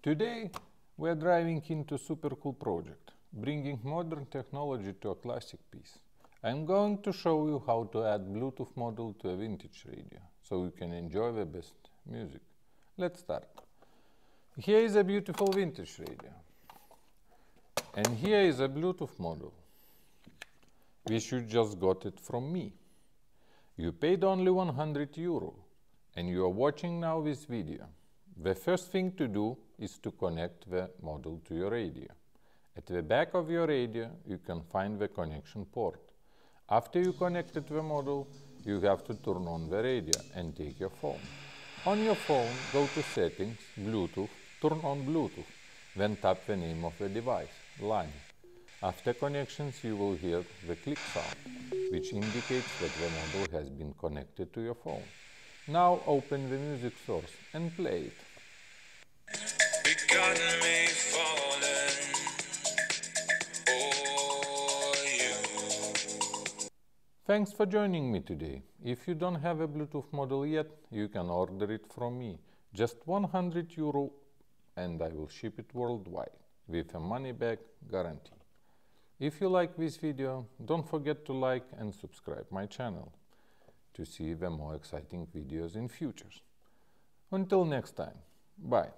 Today we are driving into super cool project, bringing modern technology to a classic piece. I'm going to show you how to add Bluetooth module to a vintage radio, so you can enjoy the best music. Let's start. Here is a beautiful vintage radio. And here is a Bluetooth module, which you just got it from me. You paid only 100 euro and you are watching now this video. The first thing to do is to connect the module to your radio. At the back of your radio, you can find the connection port. After you connected the module, you have to turn on the radio and take your phone. On your phone, go to Settings, Bluetooth, turn on Bluetooth, then tap the name of the device, line. After connections, you will hear the click sound, which indicates that the module has been connected to your phone. Now open the music source and play it. Thanks for joining me today. If you don't have a Bluetooth module yet, you can order it from me. Just 100 euro and I will ship it worldwide with a money back guarantee. If you like this video, don't forget to like and subscribe my channel to see the more exciting videos in future. Until next time, bye.